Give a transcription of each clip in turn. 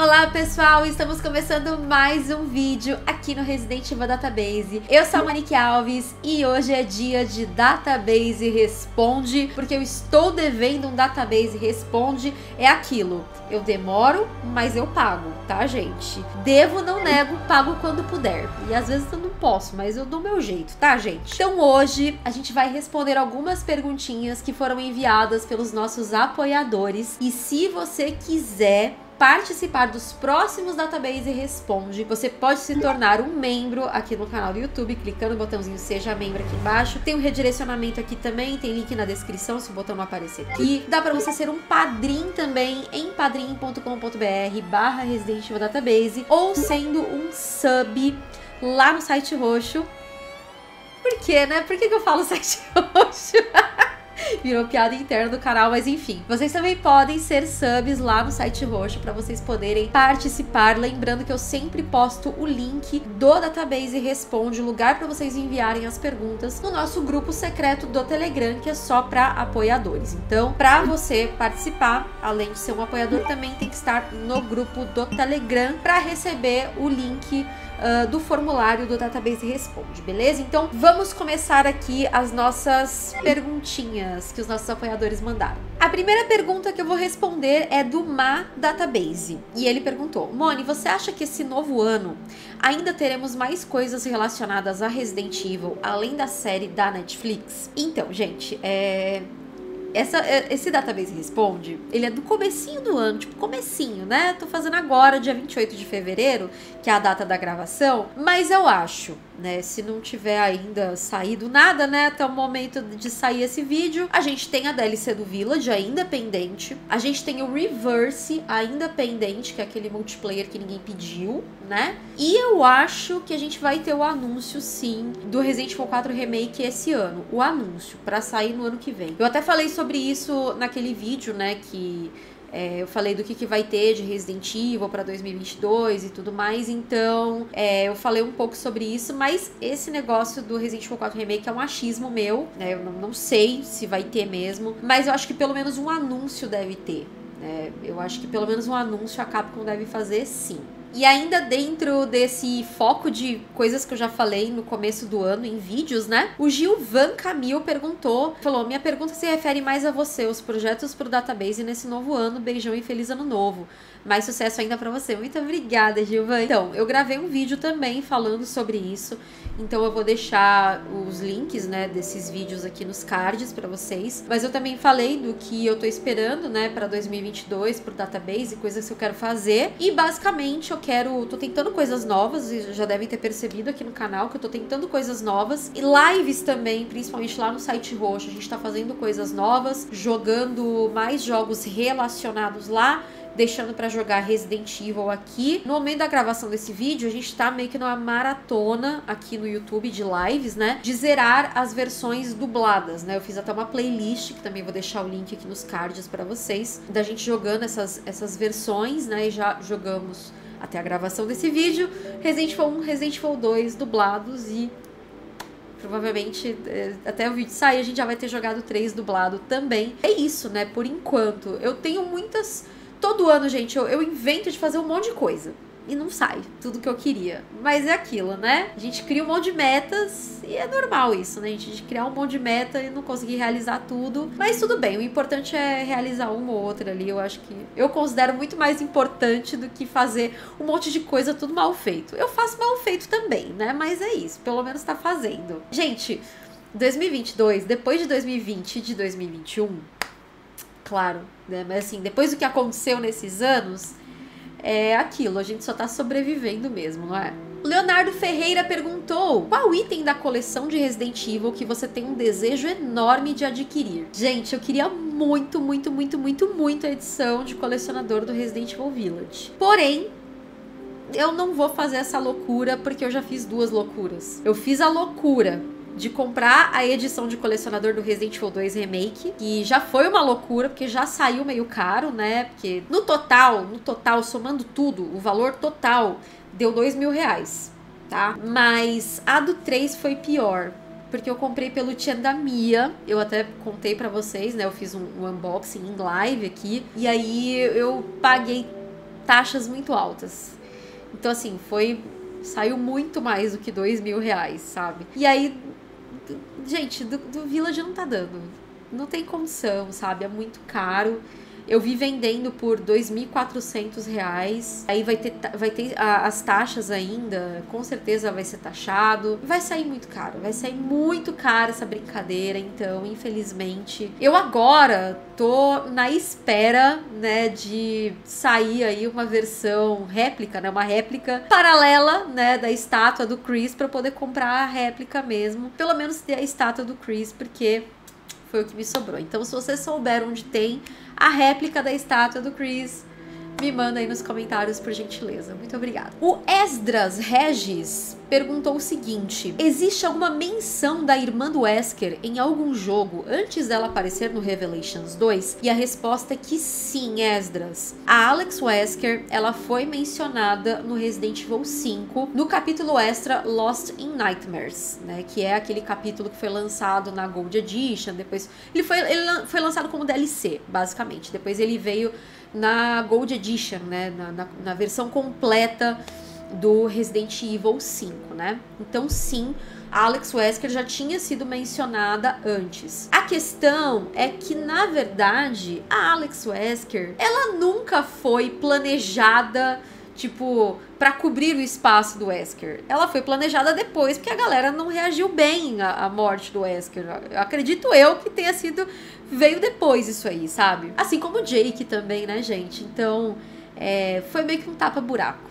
Olá pessoal, estamos começando mais um vídeo aqui no Resident Evil Database. Eu sou a Monique Alves e hoje é dia de Database Responde, porque eu estou devendo um Database Responde. É aquilo, eu demoro, mas eu pago, tá gente? Devo, não nego, pago quando puder. E às vezes eu não posso, mas eu dou meu jeito, tá gente? Então hoje a gente vai responder algumas perguntinhas que foram enviadas pelos nossos apoiadores. E se você quiser participar dos próximos Database Responde, você pode se tornar um membro aqui no canal do YouTube, clicando no botãozinho Seja Membro aqui embaixo. Tem um redirecionamento aqui também, tem link na descrição se o botão não aparecer aqui. Dá para você ser um padrinho também em padrim.com.br barra Resident Evil Database ou sendo um sub lá no site roxo. Por quê, né? Por que, que eu falo site roxo? Virou piada interna do canal, mas enfim. Vocês também podem ser subs lá no site roxo para vocês poderem participar. Lembrando que eu sempre posto o link do Database Responde, lugar para vocês enviarem as perguntas no nosso grupo secreto do Telegram, que é só para apoiadores. Então, para você participar, além de ser um apoiador, também tem que estar no grupo do Telegram para receber o link uh, do formulário do Database Responde, beleza? Então vamos começar aqui as nossas perguntinhas que os nossos apoiadores mandaram. A primeira pergunta que eu vou responder é do Ma Database. E ele perguntou: Moni, você acha que esse novo ano ainda teremos mais coisas relacionadas a Resident Evil além da série da Netflix? Então, gente, é essa, é, esse database responde, ele é do comecinho do ano, tipo, comecinho, né? Tô fazendo agora, dia 28 de fevereiro, que é a data da gravação, mas eu acho né? Se não tiver ainda saído nada, né? Até o momento de sair esse vídeo. A gente tem a DLC do Village ainda pendente. A gente tem o Reverse ainda pendente, que é aquele multiplayer que ninguém pediu, né? E eu acho que a gente vai ter o anúncio, sim, do Resident Evil 4 Remake esse ano. O anúncio, para sair no ano que vem. Eu até falei sobre isso naquele vídeo, né? Que é, eu falei do que, que vai ter de Resident Evil para 2022 e tudo mais, então é, eu falei um pouco sobre isso, mas esse negócio do Resident Evil 4 Remake é um achismo meu, né? Eu não, não sei se vai ter mesmo, mas eu acho que pelo menos um anúncio deve ter. Né? Eu acho que pelo menos um anúncio a Capcom deve fazer sim. E ainda dentro desse foco de coisas que eu já falei no começo do ano em vídeos, né? O Gilvan Camil perguntou, falou: "Minha pergunta se refere mais a você, os projetos pro database nesse novo ano. Beijão e feliz ano novo." Mais sucesso ainda para você. Muito obrigada, Gilvan. Então, eu gravei um vídeo também falando sobre isso. Então eu vou deixar os links, né, desses vídeos aqui nos cards para vocês. Mas eu também falei do que eu tô esperando, né, para 2022 pro database, coisas que eu quero fazer. E basicamente eu quero, tô tentando coisas novas, já devem ter percebido aqui no canal que eu tô tentando coisas novas e lives também, principalmente lá no site roxo. A gente tá fazendo coisas novas, jogando mais jogos relacionados lá deixando para jogar Resident Evil aqui. No momento da gravação desse vídeo, a gente tá meio que numa maratona aqui no YouTube de lives, né? De zerar as versões dubladas, né? Eu fiz até uma playlist, que também vou deixar o link aqui nos cards para vocês, da gente jogando essas, essas versões, né? E já jogamos até a gravação desse vídeo, Resident Evil 1, Resident Evil 2 dublados e provavelmente é, até o vídeo sair a gente já vai ter jogado 3 dublado também. É isso, né? Por enquanto. Eu tenho muitas Todo ano, gente, eu, eu invento de fazer um monte de coisa. E não sai tudo que eu queria. Mas é aquilo, né? A gente cria um monte de metas e é normal isso, né? A gente criar um monte de meta e não conseguir realizar tudo. Mas tudo bem, o importante é realizar uma ou outra ali. Eu acho que eu considero muito mais importante do que fazer um monte de coisa tudo mal feito. Eu faço mal feito também, né? Mas é isso, pelo menos tá fazendo. Gente, 2022, depois de 2020 e de 2021, claro, né? Mas assim, depois do que aconteceu nesses anos, é aquilo, a gente só tá sobrevivendo mesmo, não é? Leonardo Ferreira perguntou: qual item da coleção de Resident Evil que você tem um desejo enorme de adquirir? Gente, eu queria muito, muito, muito, muito, muito a edição de colecionador do Resident Evil Village. Porém, eu não vou fazer essa loucura porque eu já fiz duas loucuras. Eu fiz a loucura de comprar a edição de colecionador do Resident Evil 2 Remake, que já foi uma loucura, porque já saiu meio caro, né? Porque no total, no total, somando tudo, o valor total deu dois mil reais, tá? Mas a do 3 foi pior. Porque eu comprei pelo Tchan da Mia. Eu até contei para vocês, né? Eu fiz um, um unboxing em live aqui. E aí eu paguei taxas muito altas. Então, assim, foi. Saiu muito mais do que dois mil reais, sabe? E aí, gente, do, do Village não tá dando. Não tem condição, sabe? É muito caro. Eu vi vendendo por R$ 2.400. Aí vai ter, vai ter a, as taxas ainda, com certeza vai ser taxado. Vai sair muito caro, vai sair muito caro essa brincadeira. Então, infelizmente, eu agora tô na espera, né, de sair aí uma versão réplica, né, uma réplica paralela, né, da estátua do Chris para poder comprar a réplica mesmo. Pelo menos ter a estátua do Chris, porque foi o que me sobrou. Então, se você souber onde tem a réplica da estátua do Chris, me manda aí nos comentários, por gentileza. Muito obrigada. O Esdras Regis perguntou o seguinte: Existe alguma menção da irmã do Wesker em algum jogo antes dela aparecer no Revelations 2? E a resposta é que sim, Esdras. A Alex Wesker, ela foi mencionada no Resident Evil 5, no capítulo extra Lost in Nightmares, né, que é aquele capítulo que foi lançado na Gold Edition, depois ele foi ele foi lançado como DLC, basicamente. Depois ele veio na Gold Edition, né? Na, na, na, versão completa do Resident Evil 5, né? Então, sim, Alex Wesker já tinha sido mencionada antes. A questão é que, na verdade, a Alex Wesker, ela nunca foi planejada tipo, para cobrir o espaço do Wesker. Ela foi planejada depois, porque a galera não reagiu bem à, à morte do Wesker. Acredito eu que tenha sido. Veio depois isso aí, sabe? Assim como o Jake também, né, gente? Então, é, foi meio que um tapa-buraco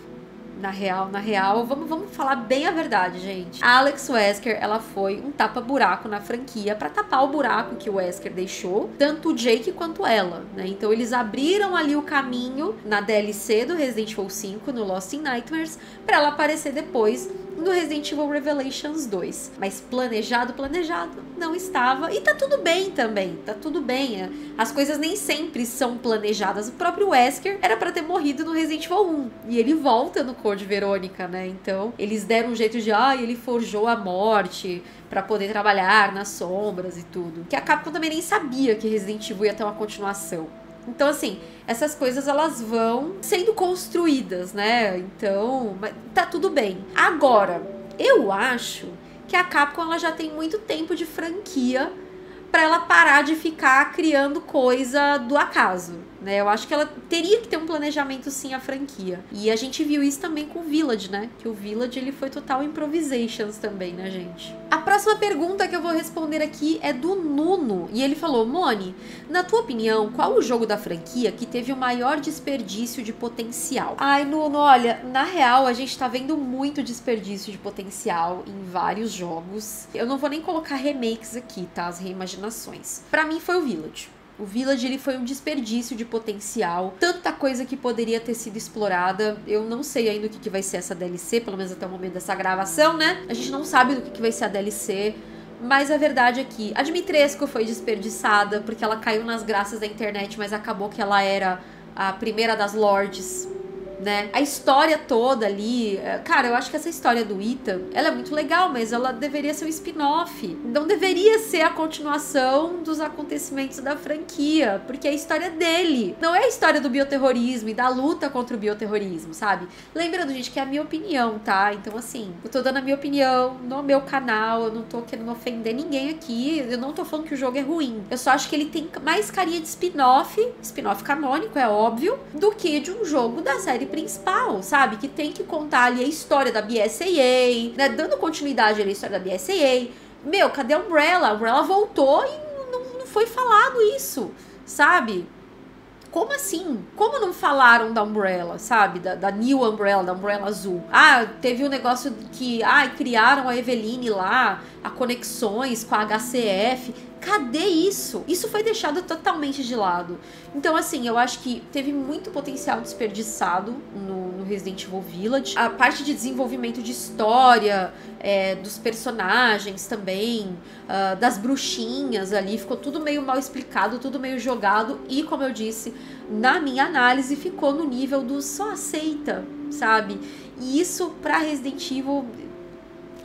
na real, na real, vamos, vamos falar bem a verdade, gente. A Alex Wesker, ela foi um tapa-buraco na franquia para tapar o buraco que o Wesker deixou, tanto o Jake quanto ela, né? Então eles abriram ali o caminho na DLC do Resident Evil 5, no Lost in Nightmares, para ela aparecer depois no Resident Evil Revelations 2. Mas planejado, planejado, não estava. E tá tudo bem também, tá tudo bem. As coisas nem sempre são planejadas. O próprio Wesker era para ter morrido no Resident Evil 1. E ele volta no Code Verônica, né? Então, eles deram um jeito de, ah, ele forjou a morte para poder trabalhar nas sombras e tudo. Que a Capcom também nem sabia que Resident Evil ia ter uma continuação. Então, assim, essas coisas elas vão sendo construídas, né? Então, tá tudo bem. Agora, eu acho que a Capcom ela já tem muito tempo de franquia para ela parar de ficar criando coisa do acaso. Né? Eu acho que ela teria que ter um planejamento sim a franquia. E a gente viu isso também com o Village, né? Que o Village ele foi total improvisations também, né, gente? A próxima pergunta que eu vou responder aqui é do Nuno. E ele falou: Moni, na tua opinião, qual o jogo da franquia que teve o maior desperdício de potencial? Ai, Nuno, olha, na real a gente tá vendo muito desperdício de potencial em vários jogos. Eu não vou nem colocar remakes aqui, tá? As reimaginações. Para mim foi o Village. O Village ele foi um desperdício de potencial, tanta coisa que poderia ter sido explorada. Eu não sei ainda o que, que vai ser essa DLC, pelo menos até o momento dessa gravação, né? A gente não sabe do que, que vai ser a DLC. Mas a verdade é que a Dimitrescu foi desperdiçada porque ela caiu nas graças da internet, mas acabou que ela era a primeira das lords né? A história toda ali, é, cara, eu acho que essa história do Ethan, ela é muito legal, mas ela deveria ser um spin-off. Não deveria ser a continuação dos acontecimentos da franquia, porque é a história dele. Não é a história do bioterrorismo e da luta contra o bioterrorismo, sabe? Lembrando, gente, que é a minha opinião, tá? Então, assim, eu tô dando a minha opinião no meu canal, eu não tô querendo ofender ninguém aqui, eu não tô falando que o jogo é ruim. Eu só acho que ele tem mais carinha de spin-off, spin-off canônico, é óbvio, do que de um jogo da série principal, sabe? Que tem que contar ali a história da BSAA, né? Dando continuidade ali à história da BSAA. Meu, cadê a Umbrella? A Umbrella voltou e não, não foi falado isso, sabe? Como assim? Como não falaram da Umbrella, sabe? Da, da New Umbrella, da Umbrella Azul. Ah, teve um negócio que. Ah, criaram a Eveline lá, a conexões com a HCF. Cadê isso? Isso foi deixado totalmente de lado. Então, assim, eu acho que teve muito potencial desperdiçado no, no Resident Evil Village. A parte de desenvolvimento de história, é, dos personagens também, uh, das bruxinhas ali, ficou tudo meio mal explicado, tudo meio jogado. E, como eu disse, na minha análise, ficou no nível do só aceita, sabe? E isso pra Resident Evil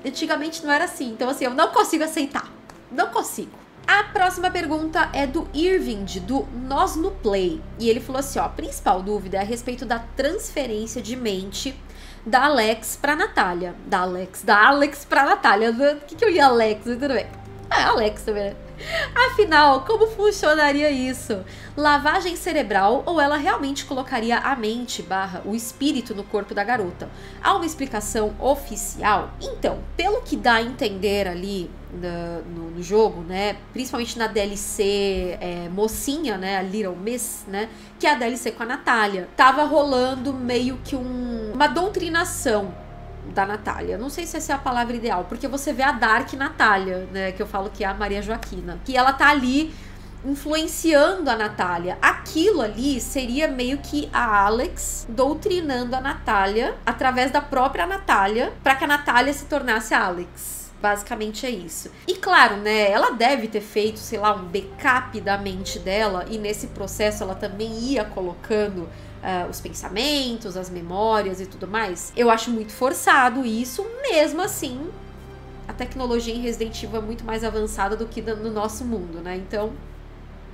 antigamente não era assim. Então, assim, eu não consigo aceitar. Não consigo A próxima pergunta é do Irving, do Nós no Play. E ele falou assim: ó, a principal dúvida é a respeito da transferência de mente da Alex pra Natália. Da Alex, da Alex pra Natália. O que, que eu li Alex? Tudo bem. É, Alex também, né? Afinal, como funcionaria isso? Lavagem cerebral ou ela realmente colocaria a mente barra o espírito no corpo da garota? Há uma explicação oficial? Então, pelo que dá a entender ali no, no, jogo, né? Principalmente na DLC é, mocinha, né? A Little Miss, né? Que é a DLC com a Natália. Tava rolando meio que um, uma doutrinação da Natália. Não sei se essa é a palavra ideal, porque você vê a Dark Natália, né? Que eu falo que é a Maria Joaquina. Que ela tá ali influenciando a Natália. Aquilo ali seria meio que a Alex doutrinando a Natália através da própria Natália para que a Natália se tornasse a Alex. Basicamente é isso. E claro, né, ela deve ter feito, sei lá, um backup da mente dela e nesse processo ela também ia colocando uh, os pensamentos, as memórias e tudo mais. Eu acho muito forçado isso, mesmo assim. A tecnologia em Resident Evil é muito mais avançada do que no nosso mundo, né? Então,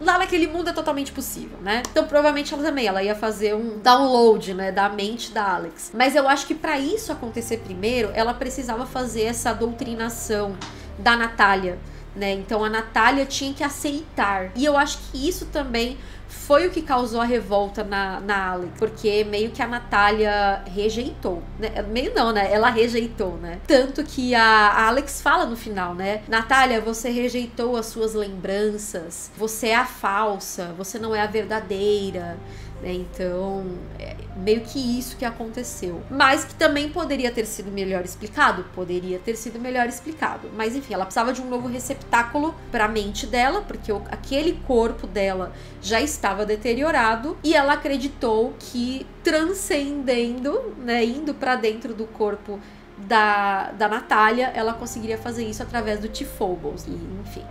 lá naquele mundo é totalmente possível, né? Então provavelmente ela também, ela ia fazer um download, né, da mente da Alex. Mas eu acho que para isso acontecer primeiro, ela precisava fazer essa doutrinação da Natália, né? Então a Natália tinha que aceitar. E eu acho que isso também foi o que causou a revolta na, na Alex, porque meio que a Natália rejeitou, né? Meio não, né? Ela rejeitou, né? Tanto que a, a Alex fala no final, né? Natália, você rejeitou as suas lembranças, você é a falsa, você não é a verdadeira. Né? Então, é meio que isso que aconteceu. Mas que também poderia ter sido melhor explicado? Poderia ter sido melhor explicado. Mas enfim, ela precisava de um novo receptáculo para a mente dela, porque aquele corpo dela já estava deteriorado e ela acreditou que transcendendo, né, indo para dentro do corpo da, da Natália, ela conseguiria fazer isso através do Tifobos. Enfim.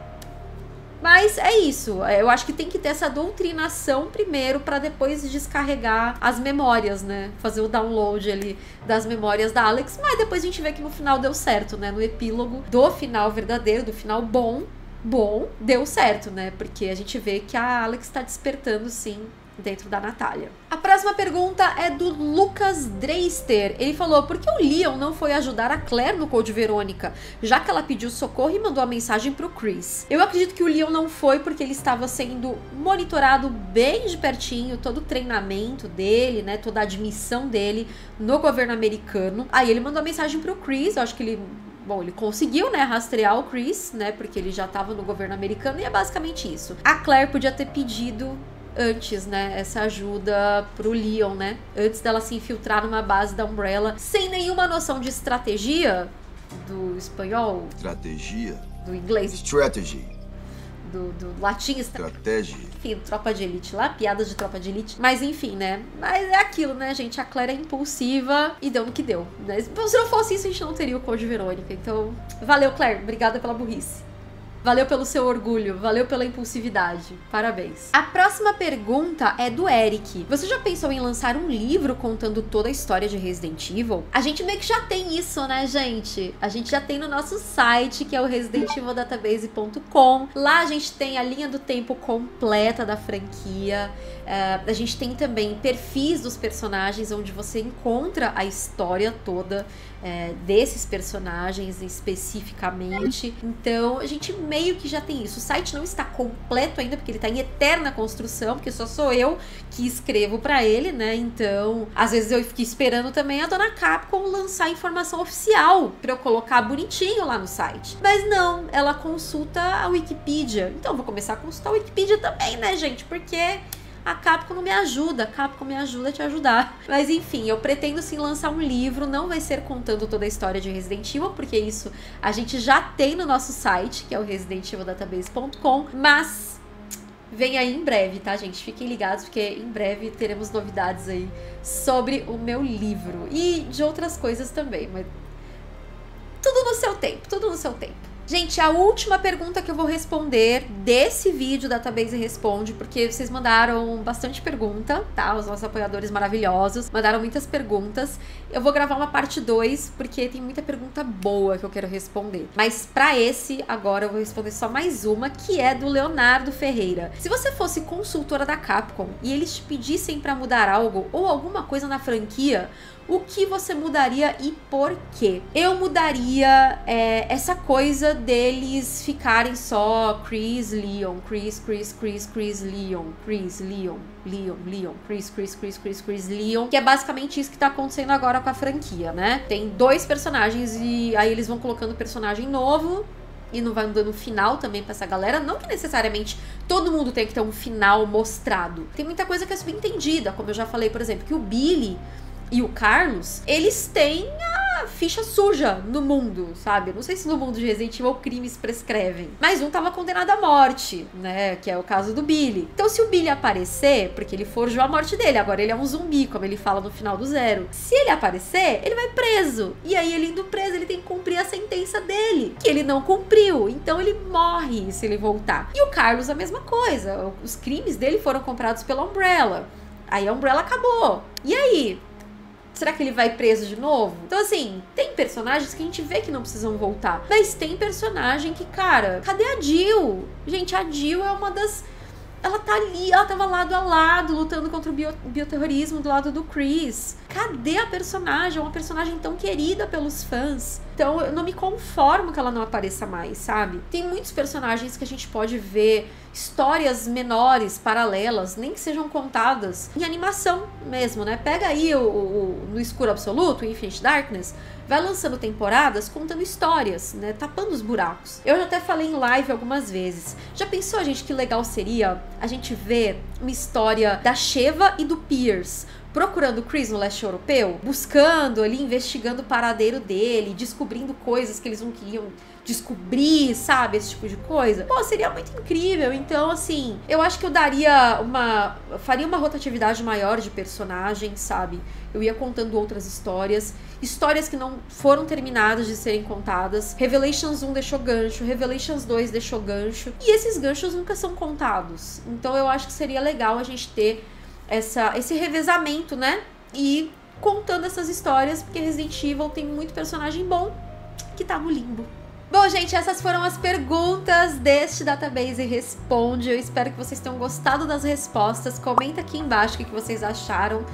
Mas é isso. Eu acho que tem que ter essa doutrinação primeiro para depois descarregar as memórias, né? Fazer o download ali das memórias da Alex. Mas depois a gente vê que no final deu certo, né? No epílogo do final verdadeiro, do final bom, bom, deu certo, né? Porque a gente vê que a Alex tá despertando sim dentro da Natália. A próxima pergunta é do Lucas Dreister. Ele falou: por que o Leon não foi ajudar a Claire no Code Verônica, já que ela pediu socorro e mandou a mensagem pro Chris? Eu acredito que o Leon não foi porque ele estava sendo monitorado bem de pertinho, todo o treinamento dele, né, toda a admissão dele no governo americano. Aí ele mandou a mensagem pro Chris, eu acho que ele Bom, ele conseguiu, né, rastrear o Chris, né, porque ele já estava no governo americano e é basicamente isso. A Claire podia ter pedido antes, né? Essa ajuda pro Leon, né? Antes dela se infiltrar numa base da Umbrella, sem nenhuma noção de estratégia do espanhol. Estratégia? Do inglês. Strategy. Do, do latim. Estratégia. Enfim, tropa de elite lá, piadas de tropa de elite. Mas enfim, né? Mas é aquilo, né, gente? A Claire é impulsiva e deu no que deu. Né? Se não fosse isso, a gente não teria o Code Verônica. Então, valeu, Claire. Obrigada pela burrice. Valeu pelo seu orgulho, valeu pela impulsividade. Parabéns. A próxima pergunta é do Eric. Você já pensou em lançar um livro contando toda a história de Resident Evil? A gente meio que já tem isso, né, gente? A gente já tem no nosso site, que é o residentivildatabase.com. Lá a gente tem a linha do tempo completa da franquia. Uh, a gente tem também perfis dos personagens, onde você encontra a história toda é, desses personagens especificamente. Então, a gente meio que já tem isso. O site não está completo ainda, porque ele está em eterna construção, porque só sou eu que escrevo para ele, né? Então, às vezes eu fiquei esperando também a dona Capcom lançar informação oficial para eu colocar bonitinho lá no site. Mas não, ela consulta a Wikipedia. Então, vou começar a consultar a Wikipedia também, né, gente? Porque a Capcom não me ajuda, a Capcom me ajuda a te ajudar. Mas enfim, eu pretendo sim lançar um livro, não vai ser contando toda a história de Resident Evil, porque isso a gente já tem no nosso site, que é o residentevil.database.com, mas vem aí em breve, tá, gente? Fiquem ligados, porque em breve teremos novidades aí sobre o meu livro e de outras coisas também, mas tudo no seu tempo, tudo no seu tempo. Gente, a última pergunta que eu vou responder desse vídeo da Database Responde, porque vocês mandaram bastante pergunta, tá? Os nossos apoiadores maravilhosos mandaram muitas perguntas. Eu vou gravar uma parte 2, porque tem muita pergunta boa que eu quero responder. Mas para esse, agora eu vou responder só mais uma, que é do Leonardo Ferreira. Se você fosse consultora da Capcom e eles te pedissem para mudar algo ou alguma coisa na franquia, o que você mudaria e por quê? Eu mudaria é, essa coisa deles ficarem só Chris, Leon, Chris, Chris, Chris, Chris, Leon, Chris, Leon, Leon, Leon, Chris, Chris, Chris, Chris, Chris, Leon, que é basicamente isso que tá acontecendo agora com a franquia, né? Tem dois personagens e aí eles vão colocando personagem novo e não vai dando final também para essa galera. Não que necessariamente todo mundo tenha que ter um final mostrado. Tem muita coisa que é subentendida, como eu já falei, por exemplo, que o Billy e o Carlos, eles têm a ficha suja no mundo, sabe? Não sei se no mundo de Resident Evil crimes prescrevem. Mas um tava condenado à morte, né? Que é o caso do Billy. Então, se o Billy aparecer, porque ele forjou a morte dele, agora ele é um zumbi, como ele fala no final do zero. Se ele aparecer, ele vai preso. E aí, ele indo preso, ele tem que cumprir a sentença dele, que ele não cumpriu. Então, ele morre se ele voltar. E o Carlos, a mesma coisa. Os crimes dele foram comprados pela Umbrella. Aí a Umbrella acabou. E aí? Será que ele vai preso de novo? Então, assim, tem personagens que a gente vê que não precisam voltar. Mas tem personagem que, cara, cadê a Jill? Gente, a Jill é uma das ela tá ali, ela tava lado a lado, lutando contra o bio, bioterrorismo do lado do Chris. Cadê a personagem? É uma personagem tão querida pelos fãs. Então eu não me conformo que ela não apareça mais, sabe? Tem muitos personagens que a gente pode ver histórias menores, paralelas, nem que sejam contadas em animação mesmo, né? Pega aí o, o No Escuro Absoluto, Infinite Darkness, vai lançando temporadas contando histórias, né? Tapando os buracos. Eu já até falei em live algumas vezes. Já pensou, gente, que legal seria a gente ver uma história da Sheva e do Pierce? procurando o Chris no leste europeu, buscando ali, investigando o paradeiro dele, descobrindo coisas que eles não queriam descobrir, sabe? Esse tipo de coisa. Pô, seria muito incrível. Então, assim, eu acho que eu daria uma. faria uma rotatividade maior de personagens, sabe? Eu ia contando outras histórias. Histórias que não foram terminadas de serem contadas. Revelations 1 deixou gancho, Revelations 2 deixou gancho. E esses ganchos nunca são contados. Então eu acho que seria legal a gente ter essa, esse revezamento, né? E contando essas histórias, porque Resident Evil tem muito personagem bom que tá no limbo. Bom, gente, essas foram as perguntas deste Database Responde. Eu espero que vocês tenham gostado das respostas. Comenta aqui embaixo o que vocês acharam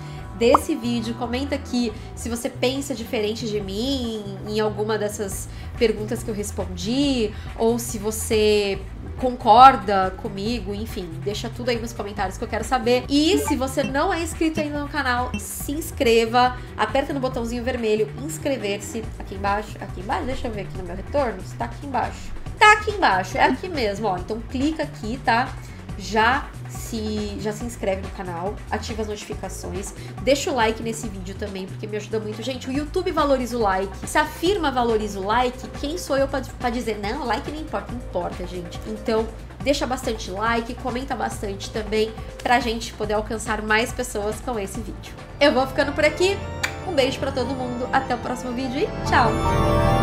desse vídeo. Comenta aqui se você pensa diferente de mim em alguma dessas perguntas que eu respondi, ou se você concorda comigo, enfim, deixa tudo aí nos comentários que eu quero saber. E se você não é inscrito ainda no canal, se inscreva, aperta no botãozinho vermelho, inscrever-se aqui embaixo, aqui embaixo, deixa eu ver aqui no meu retorno, está aqui embaixo. Tá aqui embaixo, é aqui mesmo, ó, então clica aqui, tá? Já se já se inscreve no canal, ativa as notificações, deixa o like nesse vídeo também, porque me ajuda muito. Gente, o YouTube valoriza o like. Se a firma valoriza o like, quem sou eu para dizer, não, like não importa, importa, gente. Então, deixa bastante like, comenta bastante também, pra gente poder alcançar mais pessoas com esse vídeo. Eu vou ficando por aqui. Um beijo para todo mundo, até o próximo vídeo e tchau!